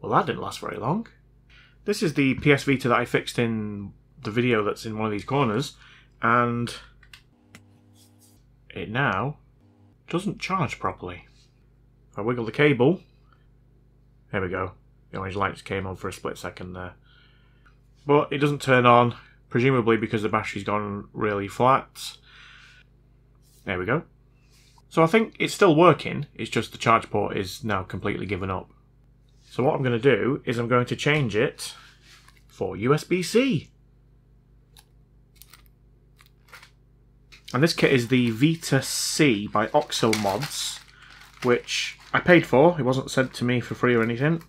Well, that didn't last very long. This is the PS Vita that I fixed in the video that's in one of these corners, and it now doesn't charge properly. I wiggle the cable, there we go. The orange lights came on for a split second there. But it doesn't turn on, presumably because the battery's gone really flat. There we go. So I think it's still working, it's just the charge port is now completely given up. So what I'm going to do is I'm going to change it for USB-C. And this kit is the Vita C by Oxyll Mods, which I paid for. It wasn't sent to me for free or anything.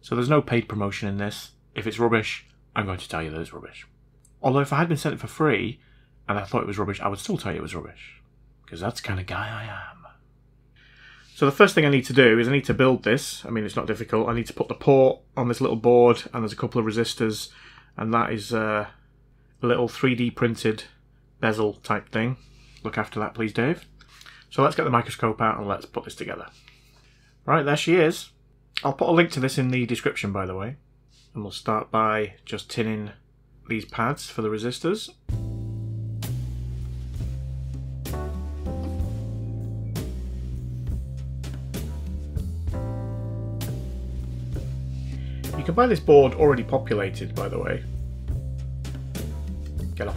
So there's no paid promotion in this. If it's rubbish, I'm going to tell you that it's rubbish. Although if I had been sent it for free and I thought it was rubbish, I would still tell you it was rubbish. Because that's the kind of guy I am. So the first thing I need to do is I need to build this. I mean, it's not difficult. I need to put the port on this little board and there's a couple of resistors and that is uh, a little 3D printed bezel type thing. Look after that, please, Dave. So let's get the microscope out and let's put this together. Right, there she is. I'll put a link to this in the description, by the way. And we'll start by just tinning these pads for the resistors. Can buy this board already populated, by the way. Get off.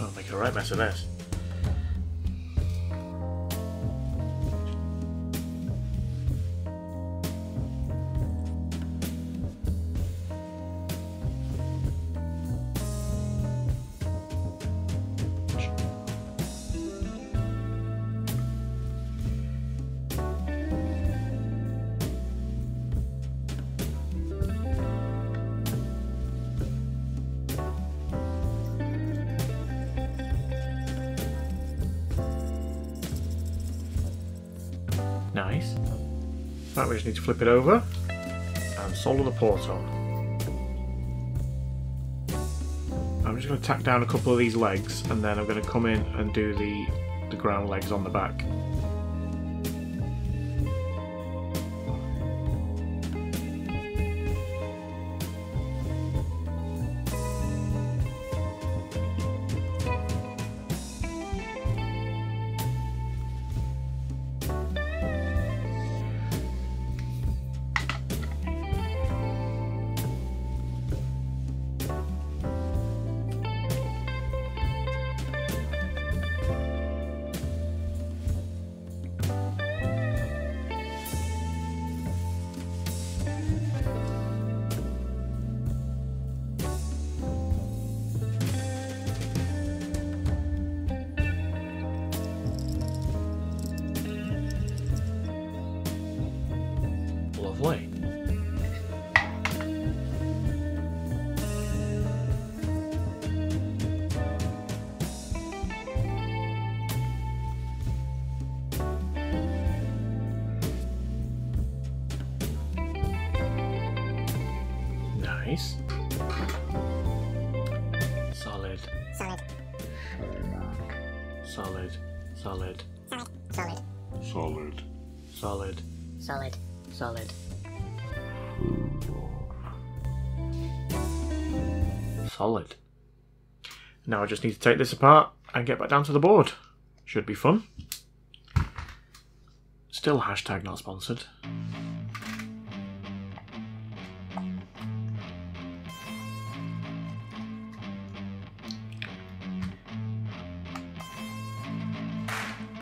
Oh, making a right mess of this. We just need to flip it over and solder the port on. I'm just going to tack down a couple of these legs and then I'm going to come in and do the, the ground legs on the back. Nice. Solid. Solid. Solid. Solid. Solid. Solid. Solid. Solid. Solid. Solid. Now I just need to take this apart and get back down to the board. Should be fun. Still hashtag not sponsored.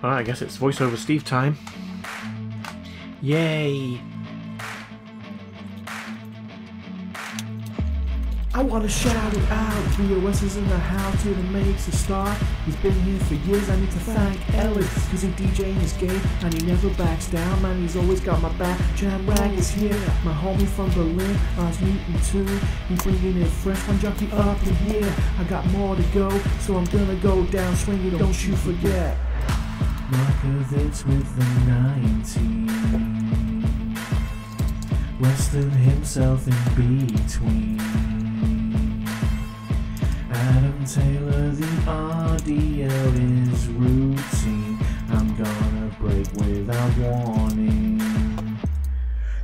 Alright, I guess it's voiceover Steve time. Yay! I wanna shout it out. BOS is in the house here to makes a start. He's been here for years. I need to thank Ellis, cause he DJing is gay and he never backs down. Man, he's always got my back. Jam Rag is here, my homie from Berlin. I was meeting too. He's bringing it fresh. One junkie up in here. I got more to go, so I'm gonna go down swinging. Don't you forget. Markovitz with the 19. Weston himself in between. Adam Taylor, the audio is routine. I'm gonna break without warning.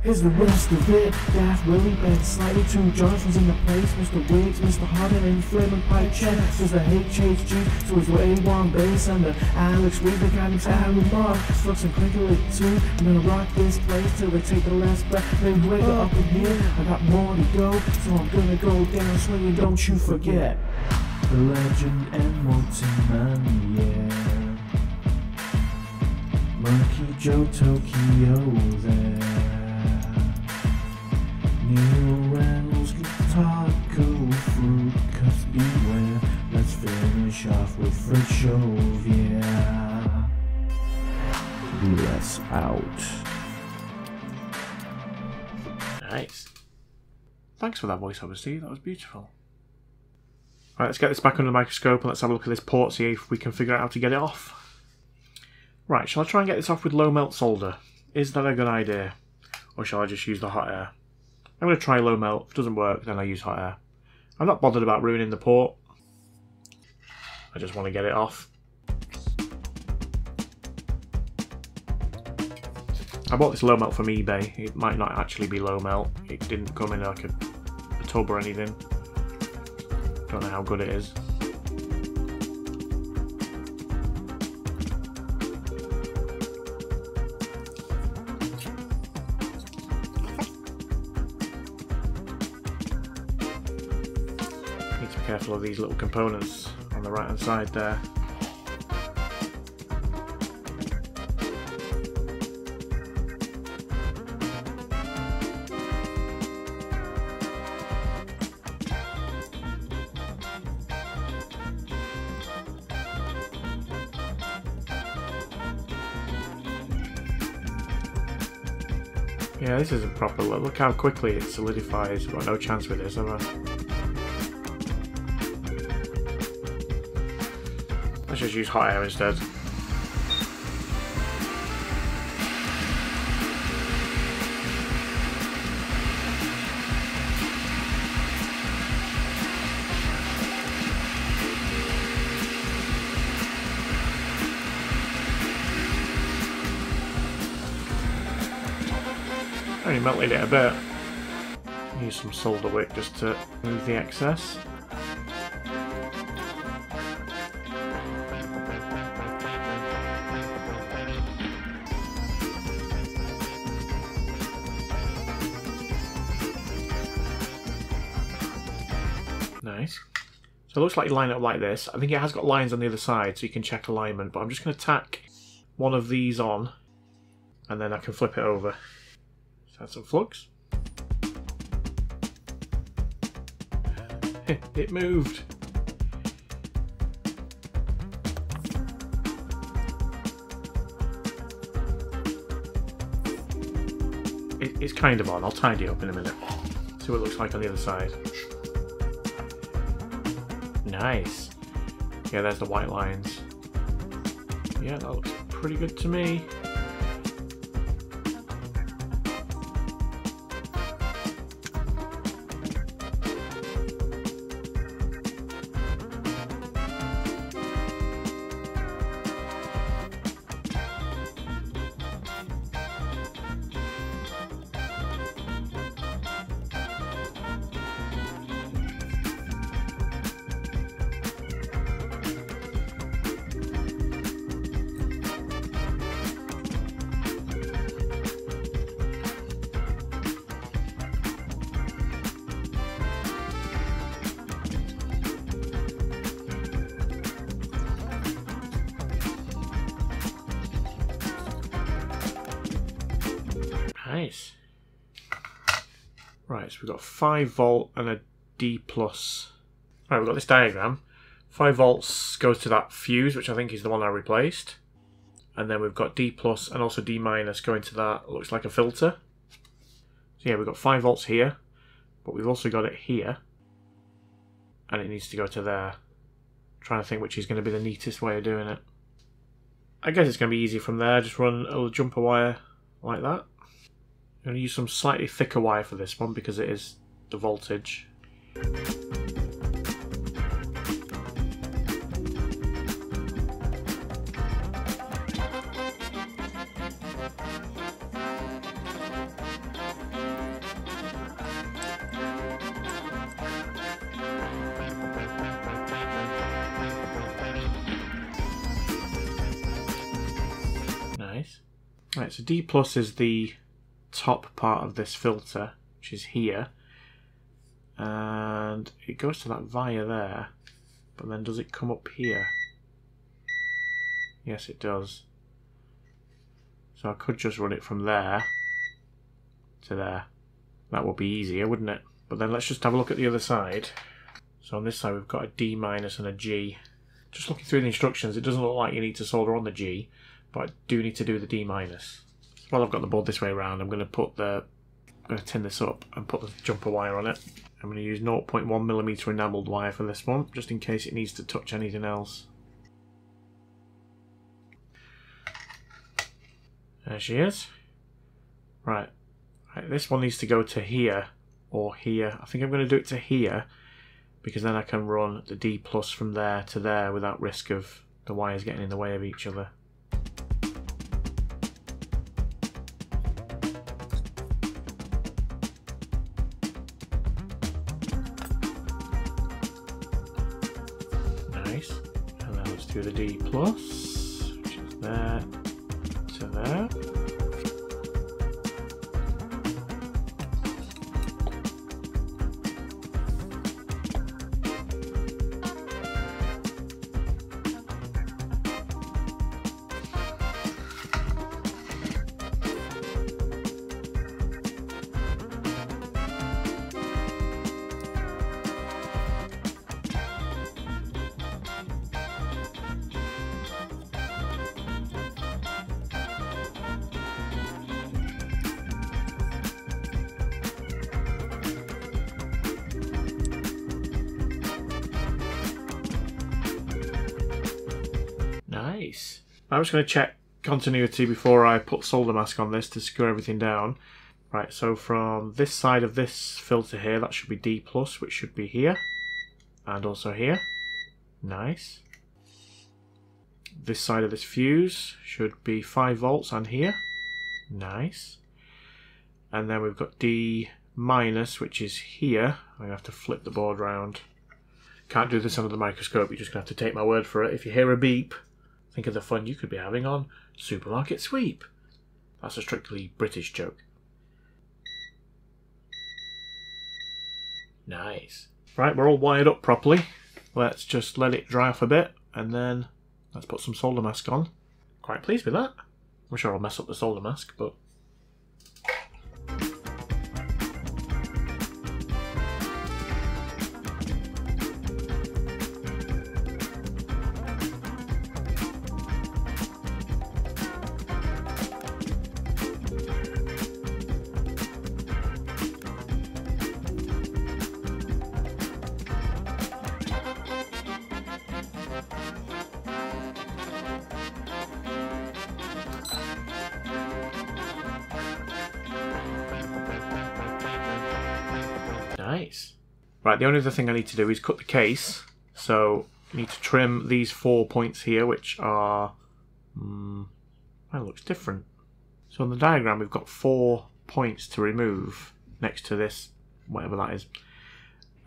Here's the rest of it. Daft Willie Ben slightly two Johnson's in the place. Mr. Wiggs, Mr. Harden, and Fleming Pipe check. There's the HHG, so it's the A1 bass and the Alex Reed mechanics. Aaron Mark, Flux and Crinkle it too. I'm gonna rock this place till they take the last breath. Then wake up oh. in here. I got more to go, so I'm gonna go down swinging. Don't you forget the legend and Molten yeah. Monkey Joe Tokyo there. Cuts beware. Let's finish off with yeah. Let's out. Nice. Thanks for that voiceover, Steve. That was beautiful. Right, let's get this back under the microscope and let's have a look at this port, see if we can figure out how to get it off. Right, shall I try and get this off with low melt solder? Is that a good idea? Or shall I just use the hot air? I'm going to try low melt. If it doesn't work, then I use hot air. I'm not bothered about ruining the port. I just want to get it off. I bought this low melt from eBay. It might not actually be low melt. It didn't come in like a, a tub or anything. Don't know how good it is. Of these little components on the right hand side there. Yeah, this isn't proper. Look look how quickly it solidifies. I've got no chance with this, have I? Just use hot air instead. Only melted it a bit. Use some solder wick just to move the excess. So it looks like you line up like this. I think it has got lines on the other side so you can check alignment, but I'm just going to tack one of these on and then I can flip it over. Let's add some flux. it moved. It, it's kind of on. I'll tidy it up in a minute. See what it looks like on the other side. Nice. Yeah, there's the white lines. Yeah, that looks pretty good to me. Nice. Right, so we've got 5 volt and a D plus. Right, we've got this diagram. 5 volts goes to that fuse, which I think is the one I replaced. And then we've got D plus and also D minus going to that, looks like a filter. So yeah, we've got 5 volts here, but we've also got it here. And it needs to go to there. trying to think which is going to be the neatest way of doing it. I guess it's going to be easy from there, just run a little jumper wire like that. I'm going to use some slightly thicker wire for this one because it is the voltage. Nice. Right, so D plus is the top part of this filter, which is here. And it goes to that via there. But then does it come up here? Yes, it does. So I could just run it from there to there. That would be easier, wouldn't it? But then let's just have a look at the other side. So on this side we've got a D minus and a G. Just looking through the instructions, it doesn't look like you need to solder on the G, but I do need to do the D minus. While I've got the board this way around, I'm going to put the, I'm going to tin this up and put the jumper wire on it. I'm going to use 0.1 millimeter enameled wire for this one, just in case it needs to touch anything else. There she is. Right. right. This one needs to go to here or here. I think I'm going to do it to here because then I can run the D plus from there to there without risk of the wires getting in the way of each other. Nice. And then let's do the D plus, which is there to there. Nice. I'm just going to check continuity before I put solder mask on this to secure everything down. Right, so from this side of this filter here, that should be D+, plus, which should be here. And also here. Nice. This side of this fuse should be 5 volts and here. Nice. And then we've got D minus, which is here. I'm going to have to flip the board round. Can't do this under the microscope, you're just going to have to take my word for it. If you hear a beep, think of the fun you could be having on Supermarket Sweep. That's a strictly British joke. Nice. Right, we're all wired up properly. Let's just let it dry off a bit and then let's put some solder mask on. Quite pleased with that. I'm sure I'll mess up the solder mask, but Right, the only other thing I need to do is cut the case. So I need to trim these four points here, which are... Um, that looks different. So on the diagram we've got four points to remove next to this, whatever that is.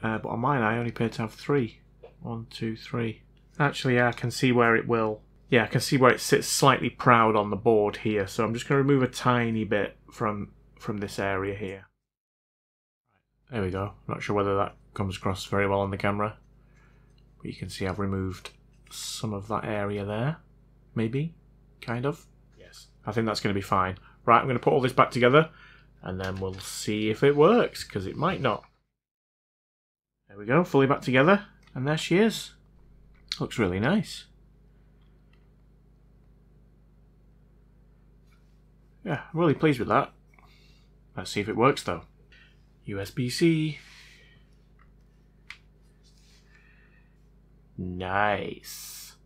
Uh, but on mine I only appear to have three. One, two, three. Actually, yeah, I can see where it will. Yeah, I can see where it sits slightly proud on the board here. So I'm just going to remove a tiny bit from from this area here. There we go. Not sure whether that comes across very well on the camera. But you can see I've removed some of that area there. Maybe? Kind of? Yes. I think that's going to be fine. Right, I'm going to put all this back together and then we'll see if it works, because it might not. There we go, fully back together. And there she is. Looks really nice. Yeah, I'm really pleased with that. Let's see if it works though. USB-C. Nice.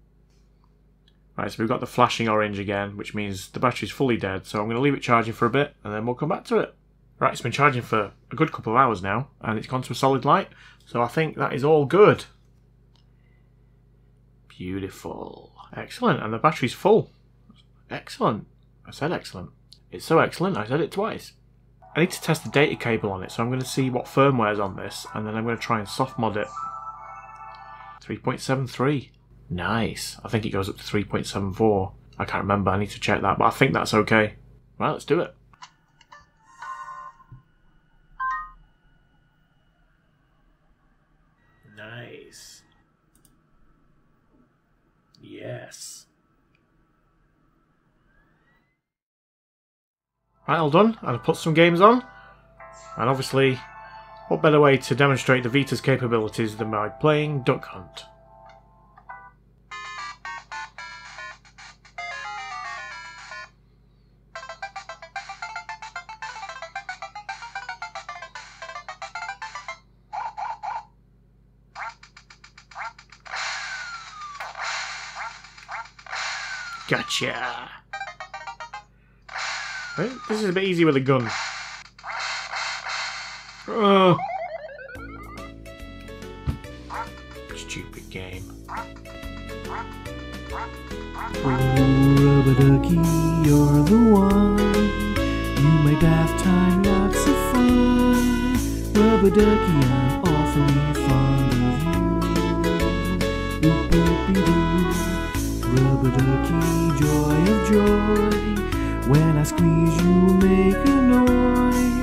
Right, so we've got the flashing orange again, which means the battery's fully dead, so I'm going to leave it charging for a bit, and then we'll come back to it. Right, it's been charging for a good couple of hours now, and it's gone to a solid light, so I think that is all good. Beautiful. Excellent, and the battery's full. Excellent. I said excellent. It's so excellent, I said it twice. I need to test the data cable on it, so I'm going to see what firmware's on this, and then I'm going to try and soft mod it. 3.73. Nice. I think it goes up to 3.74. I can't remember, I need to check that, but I think that's okay. Right, let's do it. Nice. Yes. Right, all done. I've put some games on. And obviously, what better way to demonstrate the Vita's capabilities than by playing Duck Hunt? Gotcha. This is a bit easy with a gun. Oh. Stupid game. Rubber ducky, you're the one. You make bath time lots of fun. Rubber ducky, I'm awfully fond of you. Oop, oopie doo. Rubber ducky, joy of joy. When I squeeze you, make a noise.